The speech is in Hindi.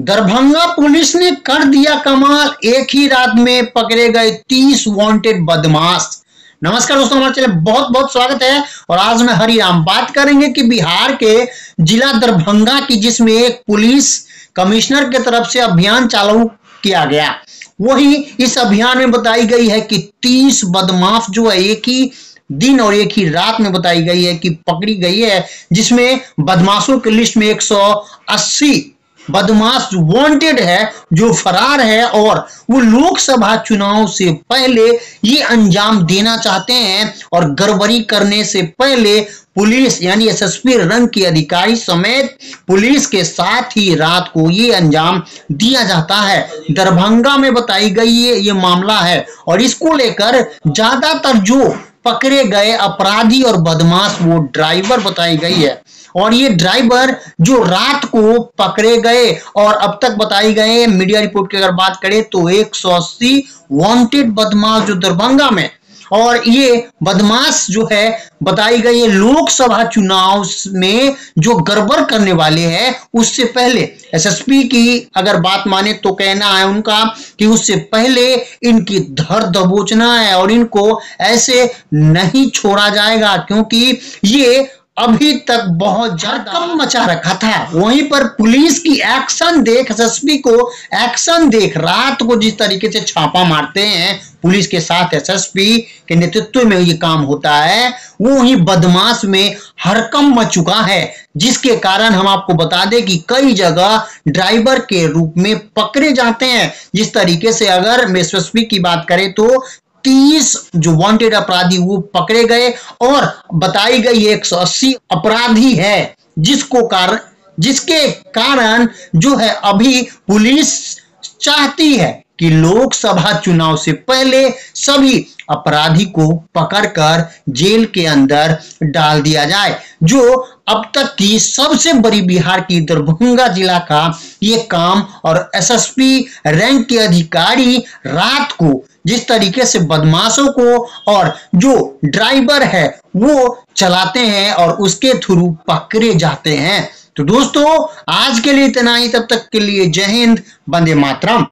दरभंगा पुलिस ने कर दिया कमाल। एक ही रात में पकड़े गए तीस वांटेड बदमाश। नमस्कार दोस्तों, हमारे चैनल बहुत बहुत स्वागत है और आज मैं हरिराम बात करेंगे कि बिहार के जिला दरभंगा की जिसमें एक पुलिस कमिश्नर के तरफ़ से अभियान चालू किया गया। वही इस अभियान में बताई गई है कि 30 बदमाश जो है, एक ही दिन और एक ही रात में बताई गई है कि पकड़ी गई है, जिसमें बदमाशों की लिस्ट में 180 बदमाश वांटेड है, जो फरार है और वो लोकसभा चुनाव से पहले ये अंजाम देना चाहते हैं और गड़बड़ी करने से पहले पुलिस यानी एसएसपी रंग के अधिकारी समेत पुलिस के साथ ही रात को ये अंजाम दिया जाता है। दरभंगा में बताई गई ये ये मामला है और इसको लेकर ज़्यादातर जो पकड़े गए अपराधी और बदमाश, वो ड्राइवर बताई गई है। और ये ड्राइवर जो रात को पकड़े गए और अब तक बताई गए मीडिया रिपोर्ट की अगर बात करें तो 180 वांटेड बदमाश जो दरभंगा में और ये बदमाश जो है, बताई गई है लोकसभा चुनाव में जो गड़बड़ करने वाले हैं, उससे पहले, एसएसपी की अगर बात माने तो कहना है उनका कि उससे पहले इनकी धर दबोचना है और इनको ऐसे नहीं छोड़ा जाएगा, क्योंकि ये अभी तक बहुत ज़्यादा मचा रखा था। वहीं पर पुलिस की एक्शन देख एसएसपी को एक्शन देख, रात को जिस तरीके से छापा मारते हैं, पुलिस के साथ एसएसपी के नेतृत्व में ये काम होता है वो ही बदमाश में हरकम मच चुका है, जिसके कारण हम आपको बता दें कि कई जगह ड्राइवर के रूप में पकड़े जाते हैं। जिस तरीके से अगर एसएसपी की बात करें तो तीस जो वांटेड अपराधी वो पकड़े गए और बताई गई एक सौ अस्सी अपराधी है, जिसको कारण, जिसके कारण जो है अभी पुलिस चाहती है कि लोकसभा चुनाव से पहले सभी अपराधी को पकड़कर जेल के अंदर डाल दिया जाए, जो अब तक की सबसे बड़ी बिहार की दरभंगा जिला का ये काम और एसएसपी रैंक के अधिकारी रात को जिस तरीके से बदमाशों को और जो ड्राइवर है, वो चलाते हैं और उसके थ्रू पकड़े जाते हैं। तो दोस्तों, आज के लिए इतना ही। तब तक के लिए जय हिंद बंदे मातरम।